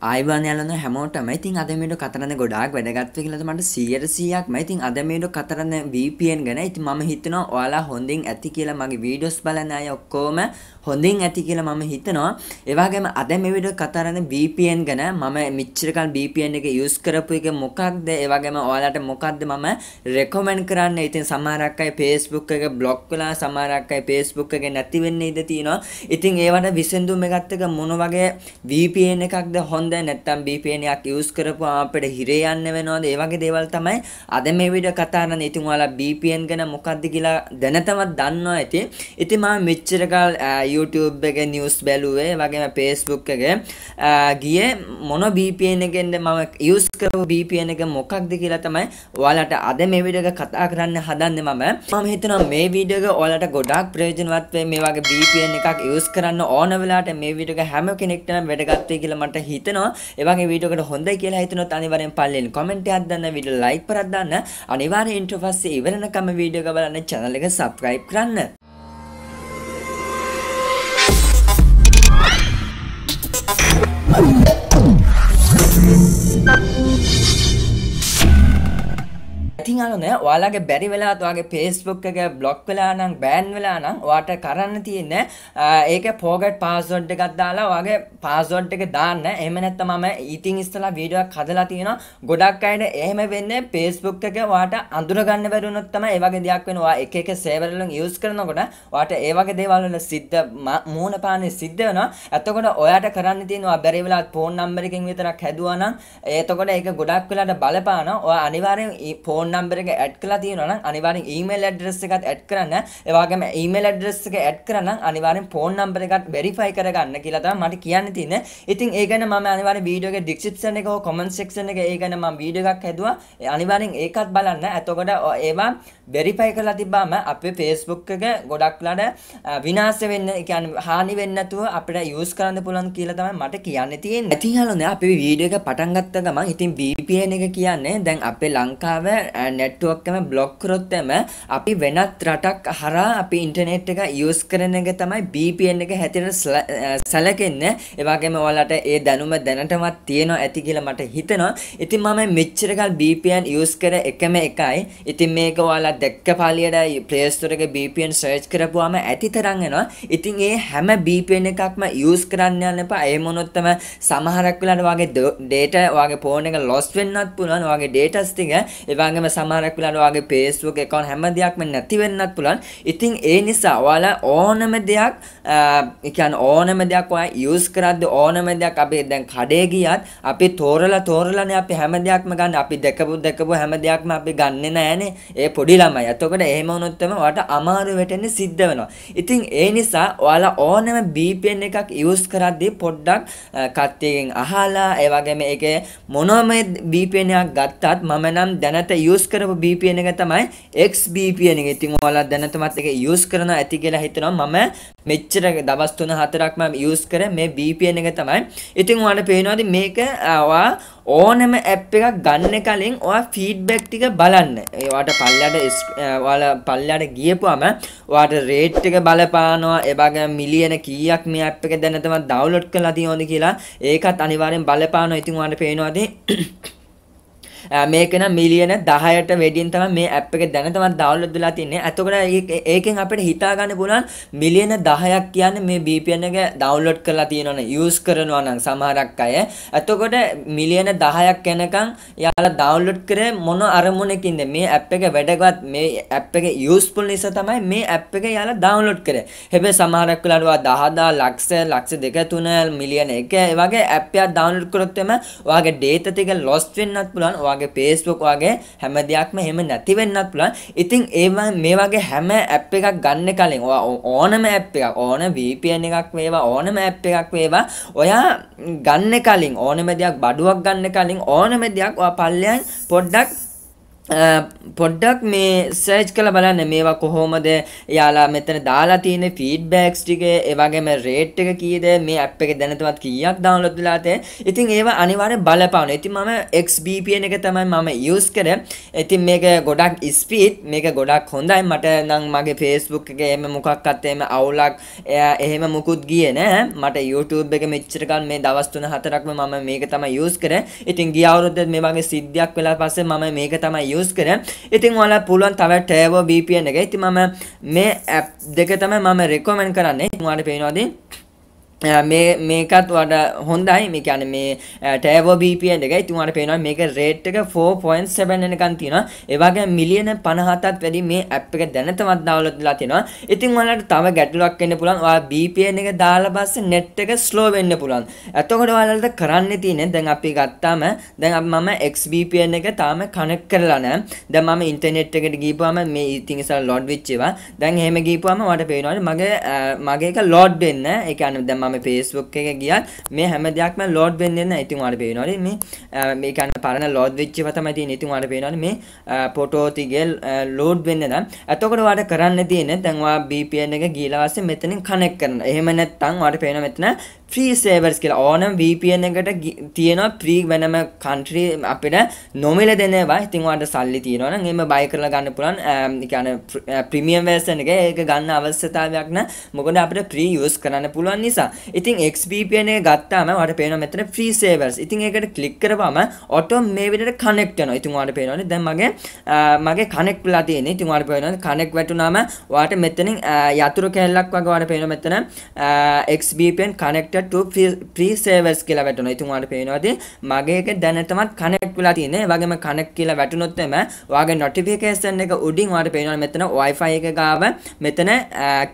ආයිබන් යාලන හැමෝටම ඉතින් අද මේඩ කතරන ගොඩාක් වැඩගත්ව කියලද මට සියයට සියයක් මයිතින් අද මේඩ කතරන්න VPN ගැන ඉති ම හිතනවා ඔයාලා හොඳින් ඇති කියලා මගේ වීඩියෝස් බලන අය ඔක්කෝම හොඳින් ඇති කියලා මම හිතනවා. ඒවාගේම අද මේ විඩියෝ කතරන්න VPN ගැන මම මිච්චරකල් VPN එක යස් කරපු එක මොකක්ද? ඒවාගේම ඔයාලට මොකක්ද මම රෙකොමෙන්් කරන්න? ඉතින් සමාරක්කයි පේස්බුක් එක බ්ලොග් කලා සමාරක්කයි පේස්බුක් එක නැතිවෙන්න ඉද තියෙනවා. ඉතින් ඒවට විසඳුම ගත්තක මොන වගේ VPN එකක්ද? හොඳ හොඳ නැත්තම් VPN එකක් යූස් කරපුවාම අපිට හිරේ යන්න වෙනවද? ඒ වගේ දේවල් තමයි අද මේ වීඩියෝ කතා කරන ඉතින් ඔයාලා VPN ගැන මොකක්ද කියලා දැනටමත් දන්නවා ඇති ඉතින් මම මෙච්චර කල් YouTube එකේ නිවුස් බැලුවේ ඒ වගේම Facebook එකේ. ගියේ මොන VPN එකෙන්ද මම යූස් කරපු VPN එක මොකක්ද කියලා තමයි ඔයාලට අද මේ වීඩියෝ එක කතා කරන්න හදන්නේ මම. මම හිතනවා මේ වීඩියෝ එක ඔයාලට ගොඩාක් ප්‍රයෝජනවත් වෙයි මේ වගේ VPN එකක් යූස් කරන්න ඕන වෙලාවට මේ වීඩියෝ එක හැම කෙනෙක්ටම වැදගත් වෙයි කියලා මට හිතෙනවා. හිතනවා ඒ වගේ වීඩියෝ එකට හොඳයි කියලා හිතනොත් අනිවාර්යෙන් පල්ලෙන් කමෙන්ට් එකක් දාන්න වීඩියෝ ලයික් කරක් දාන්න. අනිවාර්යෙන් ඉන්ට්‍රෝ පස්සේ ඉවරනකම වීඩියෝ එක බලන්න channel එක subscribe කරන්න. ඉතින් අනුන ඔයාලගේ බැරි වෙලාත් වගේ Facebook එක බ්ලොක් වෙලා නම් බෑන් වෙලා නම් ඔයාට කරන්න තියෙන්නේ ඒක ෆෝගට් පාස්වර්ඩ් එකක් දාලා ඔයාගේ පාස්වර්ඩ් එක දාන්න. එහෙම නැත්නම් මම ඉතින් ඉස්සලා වීඩියෝ එකක් හදලා තියෙනවා. ගොඩක් අයට එහෙම වෙන්නේ Facebook එක ඔයාට අඳුර ගන්න බැරි වුණොත් තමයි ඒ වගේ දෙයක් වෙනවා ඔයා එක එක සර්වර් වලින් යූස් කරනකොට ඔයාට ඒ වගේ දේවල් වල සිද්ධ මූණ පාන්නේ සිද්ධ වෙනවා. එතකොට ඔයාට කරන්න තියෙනවා බැරි වෙලාත් ෆෝන් නම්බර් එකකින් විතරක් හැදුවා නම් එතකොට ඒක ගොඩක් වෙලාට බලපානවා. ඔයා අනිවාර්යෙන් ෆෝන් නම්බර එක ඇඩ් කලා තියෙනවා නම් අනිවාර්යෙන් ඊමේල් ඇඩ්‍රස් එකත් ඇඩ් කරන්න ඒ වගේම ඊමේල් ඇඩ්‍රස් එක ඇඩ් කරන්න අනිවාර්යෙන් ෆෝන් නම්බර එකත් වෙරිෆයි කරගන්න කියලා තමයි මට කියන්න තියෙන්නේ. ඉතින් ඒ ගැන මම අනිවාර්යෙන් වීඩියෝ එකේ ඩිස්ක්‍රිප්ෂන් එක හෝ කමෙන්ට් සෙක්ෂන් එක ඒ ගැන මම වීඩියෝ එකක් හැදුවා. අනිවාර්යෙන් ඒකත් බලන්න. එතකොට ඒවා වෙරිෆයි කරලා තිබ්බාම අපේ Facebook එක ගොඩක්ලාට විනාශ වෙන්න කියන්නේ හානි වෙන්නේ නැතුව අපිට යූස් කරන්න පුළුවන් කියලා තමයි මට කියන්න තියෙන්නේ. ඉතින් යාළුවනේ අපි වීඩියෝ එක පටන් ගත්ත ගමන් ඉතින් VPN එක කියන්නේ දැන් අපේ ලංකාවේ නෙට්වර්ක් එකම බ්ලොක් කරොත් එම අපි වෙනත් රටක් හරහා අපි ඉන්ටර්නෙට් එක යූස් කරන එක තමයි VPN එක හැටියට සැලකෙන්නේ. ඒ වගේම ඔයාලට ඒ දැනුම දැනටමත් තියෙනවා ඇති කියලා මට හිතෙනවා. ඉතින් මම මෙච්චර කල් VPN යූස් කර එකම එකයි. ඉතින් මේක ඔයාලා දැක්ක පාලියට Play Store එකේ VPN search කරපුවාම ඇති තරම් එනවා. ඉතින් ඒ හැම VPN එකක්ම යූස් කරන්න යන්න එපා. ඒ මොනොත් තමයි සමහරක් වෙලාවට වගේ data වගේ phone එක lost වෙන්නත් පුළුවන්. වගේ data ටික ඒ වගේම සමහරක් වෙලාවට වගේ Facebook account හැම දෙයක්ම නැති වෙන්නත් පුළුවන්. ඉතින් ඒ නිසා ඔයාලා ඕනම දෙයක් ඒ කියන්නේ ඕනම දෙයක් ඔයා යූස් කරද්දී ඕනම දෙයක් අපි දැන් කඩේ ගියත් අපි තෝරලා තෝරලානේ අපි හැම දෙයක්ම ගන්න. අපි දැකපු දැකපු හැම දෙයක්ම අපි ගන්නෙ නෑනේ. ඒ පොඩි ළමයි. එතකොට එහෙම වුණොත් තමයි ඔයාට අමාරු වෙටෙන්නේ සිද්ධ වෙනවා. ඉතින් ඒ නිසා ඔයාලා ඕනම VPN එකක් යූස් කරද්දී පොඩ්ඩක් කට්ටියකින් අහලා ඒ වගේම ඒකේ මොනම VPN එකක් ගත්තත් මම නම් දැනට යූස් කරපු VPN එක තමයි XVPN එක. ඉතින් ඔයාලා දැනටමත් ඒක යූස් කරනවා ඇති කියලා හිතනවා. මම මෙච්චර දවස් 3-4ක් මම යූස් කරේ මේ VPN එක තමයි. ඉතින් ඔයාලට පේනවාද මේක ඔයා ඕනම ඇප් එකක් ගන්න කලින් ඔයා ෆීඩ්බැක් ටික බලන්න. ඒවට පල්ලයට ඔයාලා පල්ලයට ගියපුවම ඔයාට රේට් එක බලපානවා. ඒ වගේම මිලියන කීයක් මේ ඇප් එක දැනටම ඩවුන්ලෝඩ් කරලා තියෙනවද කියලා ඒකත් අනිවාර්යෙන් බලපානවා. ඉතින් ඔයාලට පේනවාද මේක නම් මිලියන 10ට වැඩියෙන් තමයි මේ ඇප් එක දැනටමත් ඩවුන්ලෝඩ් වෙලා තින්නේ. එතකොට ඒකෙන් අපිට හිතා ගන්න පුළුවන් මිලියන 10ක් කියන්නේ මේ VPN එක ඩවුන්ලෝඩ් කරලා තියෙනවනේ යූස් කරනවා නම් සමහරක් අය. එතකොට මිලියන 10ක් වෙනකන් යාලා ඩවුන්ලෝඩ් කරේ මොන අරමුණකින්ද මේ ඇප් එක වැඩගත් මේ ඇප් එක යූස්ෆුල් නිසා තමයි මේ ඇප් එක යාලා ඩවුන්ලෝඩ් කරේ. හැබැයි සමහරක් වෙලාවට 10000 ලක්ෂ ලක්ෂ 2 3 මිලියන 1 ඒ වගේ ඇප් එකක් ඩවුන්ලෝඩ් කරොත් එම ඔයාගේ data ටික lost වෙන්නත් පුළුවන්. වගේ Facebook වගේ හැම දෙයක්ම එහෙම නැති වෙන්නත් පුළුවන්. ඉතින් ඒ මේ වගේ හැම ඇප් එකක් ගන්න කලින් ඕනම ඇප් එකක් ඕන VPN එකක් වේවා ඕනම ඇප් එකක් වේවා ඔයා ගන්න කලින් ඕනම දෙයක් බඩුවක් ගන්න කලින් ඕනම දෙයක් ඔයා පල්ලෙයන් පොඩ්ඩක් පොඩ්ඩක් මේ සර්ච් කළ බලන්න. මේවා කොහොමද? යාලා මෙතන දාලා තියෙන ෆීඩ්බැක්ස් ටික ඒ වගේම රේට් එක කීයද? මේ ඇප් එකේ දැනටමත් කීයක් ඩවුන්ලෝඩ් වෙලා තියෙන්නේ ඉතින් ඒවා අනිවාර්යෙන් බලපානවා. ඉතින් මම XBPN එක තමයි මම යූස් කරේ. ඉතින් මේක ගොඩක් ස්පීඩ් මේක ගොඩක් හොඳයි. මට නම් මගේ Facebook එකේ එහෙම මොකක්වත් එහෙම අවුලක් එහෙම මුකුත් ගියේ නෑ. මට YouTube එක මෙච්චර කල් මේ දවස් 3 4ක්ම මම මේක තමයි යූස් කරේ. ඉතින් ගිය අවුරුද්දේ මේ වගේ සිද්ධියක් වෙලා පස්සේ මම මේක තමයි යස් කර ඉතින් ඔයාලා පුළුවන් තව ටේවෝ VPN එක ඉතින් මම මේ ඇප් දෙක තමයි මම රෙකමෙන්ඩ් කරන්නේ. ඔයාලට පේනවාද? මේ මේකත් වඩ හොඳයි. මේ කියන්නේ මේ ටෑවෝ BPN එක ඉතින් ඔයාලට පේනවා. මේක රේට් එක 4.7 වෙනකන් තියෙනවා. ඒ වගේ මිලියන 50ටත් වැඩි මේ ඇප් එක දැනටමත් ඩවුන්ලෝඩ් වෙලා තියෙනවා. ඉතින් ඔයාලට තව ගැටලුවක් එන්න පුළුවන්. ඔයා BPN එක දාලා පස්සේ net එක ස්ලෝ වෙන්න පුළුවන්. එතකොට ඔයාලට කරන්න තියෙන්නේ දැන් අපි ගත්තාම දැන් මම XVPN එක තාම කනෙක්ට් කරලා නැහැ. දැන් මම ඉන්ටර්නෙට් එකට ගිහපුවාම මේ ඉතින් ඉස්සර ලෝඩ් වෙච්ච ඒවා. දැන් එහෙම ගිහපුවාම ඔයාලට පේනවා මගේ මගේ එක ලෝඩ් වෙන්න. ඒ කියන්නේ දැන් මම Facebook එක ගියත් මේ හැම දෙයක්ම ලෝඩ් වෙන්නේ නැහැ. ඉතින් ඔයාලට පේනවනේ මේ මේ කියන්නේ පරණ ලෝඩ් වෙච්ච ඒවා තමයි තියෙන්නේ. ඉතින් ඔයාලට පේනවනේ මේ ෆොටෝ ටිකේ ලෝඩ් වෙන්නේ නැහැ. එතකොට ඔයාලට කරන්න තියෙන්නේ දැන් ඔයා VPN එක ගිහලා පස්සේ මෙතනින් කනෙක්ට් කරනවා. එහෙම නැත්නම් ඔයාලට පේනවා මෙතන ෆ්‍රී සේවර්ස් කියලා ඕනම් VPN එකට තියෙනවා ෆ්‍රී වෙනම කන්ට්‍රි අපිට නොමිල දෙනවා. ඉතින් ඔයාලට සල්ලි තියෙනවා නම් එහෙම බයි කරලා ගන්න පුළුවන්. ඒ කියන්නේ ප්‍රීමියම් වර්ෂන් එක ඒක ගන්න අවශ්‍යතාවයක් නැහැ. මොකද අපිට ෆ්‍රී යූස් කරන්න පුළුවන් නිසා. ඉතින් XVPN එක ගත්තාම ඔයාලට පේනවා මෙතන ෆ්‍රී සේවර්ස්. ඉතින් ඒකට ක්ලික් කරපුවම ඔටෝ මේ විදිහට කනෙක්ට් වෙනවා. ඉතින් ඔයාලට පේනවනේ දැන් මගේ මගේ කනෙක්ට් වෙලා තියෙන්නේ. ඉතින් ඔයාලට පේනවනේ කනෙක්ට් වැටුනාම ඔයාලට මෙතනින් යතුරු කැල්ලක් වගේ ඔයාලට පේනවා මෙතන XVPN connected to free servers කියලා වැටුණා. ඉතින් ඔයාලට පේනවාද මගේ එක දැනටමත් කනෙක්ට් වෙලා තියෙන්නේ. ඒ වගේම කනෙක්ට් කියලා වැටුනොත් එම ඔයාගේ නොටිෆිකේෂන් එක උඩින් ඔයාලට පේනවනේ මෙතන Wi-Fi එක ගාව මෙතන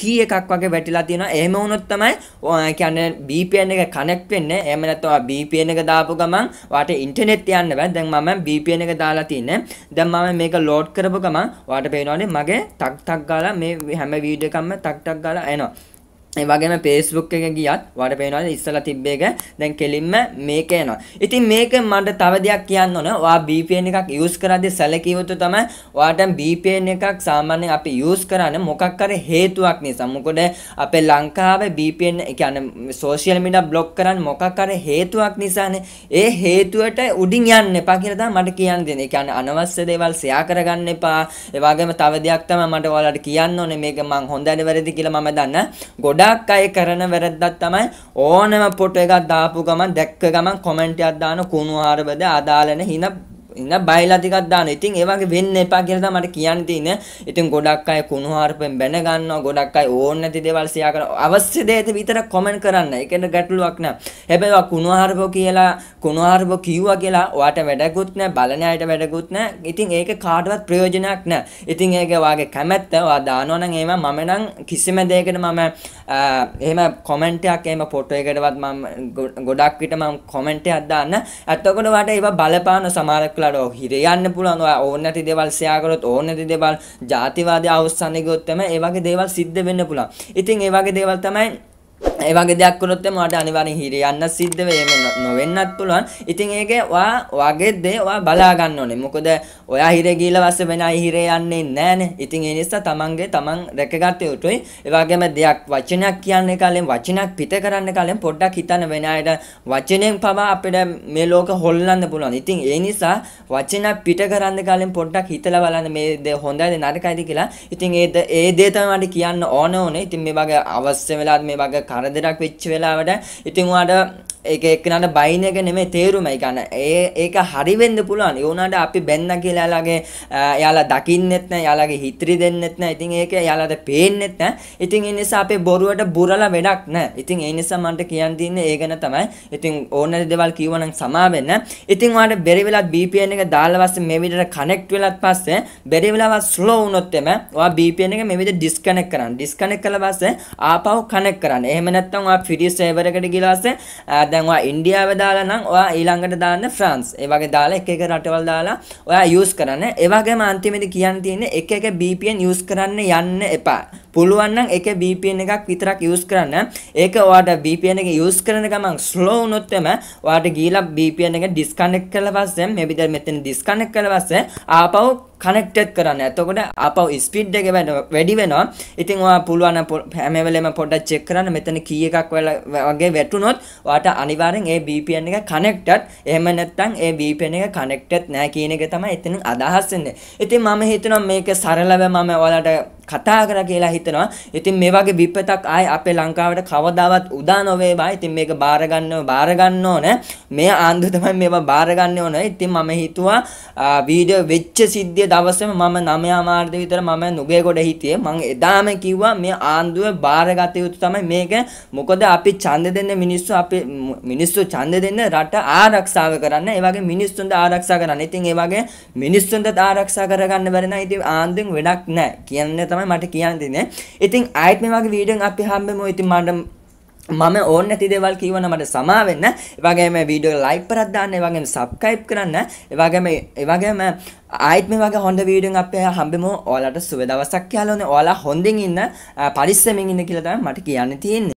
කී එකක් වගේ වැටිලා තියෙනවා. එහෙම වුණොත් තමයි කියන්නේ VPN එක කනෙක්ට් වෙන්නේ. එහෙම නැත්නම් VPN එක දාපු ගමන් ඔයාට ඉන්ටර්නෙට් යන්න බෑ. දැන් මම VPN එක දාලා තින්නේ. දැන් මම මේක ලෝඩ් කරපු ගමන් ඔයාට පේනවනේ මගේ ටක් ටක් ගාලා මේ හැම වීඩියෝ එකක්ම ටක් ටක් ගාලා එනවා. ඒ වගේම Facebook එක ගියත් වට පේනවාද ඉස්සලා තිබ්බ එක දැන් කෙලින්ම මේක එනවා. ඉතින් මේක මට තව දෙයක් කියන්න ඕන. ඔයා VPN එකක් use කරද්දී සැලකිය යුතු තමයි ඔයාට VPN එකක් සාමාන්‍යයෙන් අපි use කරන්නේ මොකක් හරි හේතුවක් නිසා. මොකද අපේ ලංකාවේ VPN කියන්නේ social media block කරන්නේ මොකක් හරි හේතුවක් නිසානේ. ඒ හේතුවට උඩින් යන්න එපා කියලා තමයි මට කියන්න දෙන්නේ. ඒ කියන්නේ අනවශ්‍ය දේවල් share කරගන්න එපා. ඒ වගේම තව දෙයක් තමයි මට ඔයාලට කියන්න ඕනේ. මේක මං හොඳයි වැරදි කියලා මම දන්න. ගොඩ ගොඩක් අය කරන වැරද්දක් තමයි ඕනම ෆොටෝ එකක් දාපු ගමන් දැක්ක ගමන් කමෙන්ට් එකක් දාන කුණු ආරබද අදාළ නැ හින ඉන්න බයිලා ටිකක් දාන. ඉතින් ඒ වගේ වෙන්න එපා කියලා තමයි මට කියන්න තියෙන්නේ. ඉතින් ගොඩක් අය කුණුහරුපෙන් බැන ගන්නවා. ගොඩක් අය ඕන නැති දේවල් ෂෙයා කරනවා. අවශ්‍ය දේට විතර කමෙන්ට් කරන්න. ඒකෙන් ගැටලුවක් නෑ. හැබැයි වා කුණුහරුප කියලා කුණුහරුප කිව්වා කියලා ඔයාට වැඩකුත් නෑ. බලන අයට වැඩකුත් නෑ. ඉතින් ඒක කාටවත් ප්‍රයෝජනයක් නෑ. ඉතින් ඒක වාගේ කැමැත්ත ඔයා දානවා නම් එහෙම මම නම් කිසිම දෙයකට මම එහෙම කොමෙන්ට් එකක් එහෙම ෆොටෝ එකකටවත් මම ගොඩක් විට මම කොමෙන්ට් එකක් දාන්න. එතකොට වාට ඒවා බලපාන සමහරක් වෙලාවට හිර යන්න පුළුවන්. ඔයා ඕන නැති දේවල් ෂෙයා කරොත් ඕන නැති දේවල් ජාතිවාදී අවස්සන් ගියොත් තමයි ඒ වගේ දේවල් සිද්ධ වෙන්න පුළුවන්. ඉතින් ඒ වගේ දේවල් තමයි ඒ වගේ දෙයක් වුණොත් මට අනිවාර්යෙන් හිර යන්න සිද්ධ වෙයි නොවෙන්නත් පුළුවන්. ඉතින් ඒක ඔයා වගේ දේ ඔයා බලා ගන්න ඕනේ. මොකද ඔයා හිර ගිහලා වස්ස වෙන අය හිර යන්නේ නැහනේ. ඉතින් ඒ නිසා තමන්ගේ තමන් රැකගත යුතුයි. ඒ වගේම දෙයක් වචනයක් කියන්නේ කලින් වචනයක් පිට කරන්න කලින් පොඩ්ඩක් හිතන්න වෙන අයට වචනයෙන් පවා අපිට මේ ලෝක හොල්ලන්න පුළුවන්. ඉතින් ඒ නිසා වචනයක් පිට කරන්න කලින් පොඩ්ඩක් හිතලා බලන්න මේ දේ හොඳයිද නරකයිද කියලා. ඉතින් ඒ ඒ දේ තමයි මට කියන්න ඕන ඕනේ. ඉතින් මේ වගේ අවශ්‍ය වෙලාවත් මේ වගේ කරදරයක් වෙච්ච වෙලාවට ඉතින් ඔයාලට ඒක එක්කනට බයින එක නෙමෙයි තේරුම ඒ කියන්නේ ඒ ඒක හරි වෙන්න පුළුවන්. ඒ උනාට අපි බැන්න කියලා එයාලගේ එයාලා දකින්නෙත් නැහැ එයාලගේ හිත්‍රි දෙන්නෙත් නැහැ. ඉතින් ඒක එයාලට පේන්නෙත් නැහැ. ඉතින් ඒ නිසා අපේ බොරුවට බුරලා වැඩක් නැහැ. ඉතින් ඒ නිසා මන්ට කියන්න තියෙන්නේ ඒ ගැන තමයි. ඉතින් ඕනෑම දේවල් කිව්වනම් සමා වෙන්න. ඉතින් ඔයාලට බැරි වෙලත් VPN එක දාලා පස්සේ මේ විදිහට කනෙක්ට් වෙලත් පස්සේ බැරි වෙලාවත් ස්ලෝ වුණොත් එම ඔයා VPN එක මේ විදිහට ඩිස්කනෙක්ට් කරන්න. ඩිස්කනෙක්ට් කළා පස්සේ ආපහු කනෙක්ට් කරන්න. එහෙම නැත්නම් ඔයා ෆ්‍රී සර්වර් එකට ගිහලා පස්සේ දැන් ඔයා ඉන්දියාව දාලා නම් ඔයා ඊළඟට දාන්න ෆ්‍රාන්ස්. ඒ වගේ දාලා එක එක රටවල් දාලා ඔයා යූස් කරන්න. ඒ වගේම අන්තිමේදී කියන්න තියෙන්නේ එක එක VPN යූස් කරන්න යන්න එපා. පුළුවන් නම් එක VPN එකක් විතරක් යූස් කරන්න. ඒක ඔයාට VPN එක යූස් කරන ගමන් ස්ලෝ වුණොත් එම ඔයාට ගිහිලා VPN එක ඩිස්කනෙක්ට් කරලා පස්සේ මේ විදිහට මෙතන ඩිස්කනෙක්ට් කරලා පස්සේ ආපහු කනෙක්ටඩ් කරන්න. එතකොට ආපහු ස්පීඩ් එක වැඩි වෙනවා. ඉතින් ඔයා පුළුවන් හැම වෙලේම පොඩ්ඩක් චෙක් කරන්න මෙතන කී එකක් වගේ වැටුනොත් ඔයාට අනිවාර්යෙන් ඒ VPN එක කනෙක්ටඩ්. එහෙම නැත්නම් ඒ VPN එක කනෙක්ටඩ් නැහැ කියන එක තමයි එතනින් අදහස් වෙන්නේ. ඉතින් මම හිතනවා මේක සරලව මම ඔයාලට කතා කර කියලා හිතනවා. ඉතින් මේ වගේ විපතක් ආයි අපේ ලංකාවට කවදාවත් උදා නොවේවා. ඉතින් මේක බාර ගන්නව බාර ගන්න ඕනේ. මේ ආන්දු තමයි මේවා බාර ගන්න ඕනේ. ඉතින් මම හිතුවා වීඩියෝ වෙච්ච සිද්ධිය දවසේම මම 9 මාර්ද විතර මම නුගේගොඩ හිටියේ. මම එදාම කිව්වා මේ ආන්දුව බාරගත යුතු තමයි මේක. මොකද අපි ඡන්ද දෙන්න මිනිස්සු අපි මිනිස්සු ඡන්ද දෙන්න රට ආරක්ෂාව කරන්න. ඒ වගේ මිනිස්සුන්ට ආරක්ෂා කරන්න. ඉතින් ඒ වගේ මිනිස්සුන්ට ආරක්ෂා කරගන්න බැරි නම් ඉතින් ආන්දුවෙන් වැඩක් නැහැ. කියන්නේ තමයි මට කියන්න දෙන්නේ. ඉතින් ආයෙත් මේ වගේ වීඩියෝන් අපි හම්බෙමු. ඉතින් මට මම ඕන නැති දේවල් කියවන මට සමා වෙන්න. ඒ වගේම වීඩියෝ ලයික් කරක් දාන්න, ඒ වගේම සබ්ස්ක්‍රයිබ් කරන්න. ඒ වගේම ඒ වගේම ආයිත් මේ වගේ හොඳ වීඩියෝන් අපේ හම්බෙමු. ඔයාලට සුබ දවසක් කියලා ඕනේ. ඔයාලා හොඳින් ඉන්න, පරිස්සමින් ඉන්න කියලා තමයි මට කියන්න තියෙන්නේ.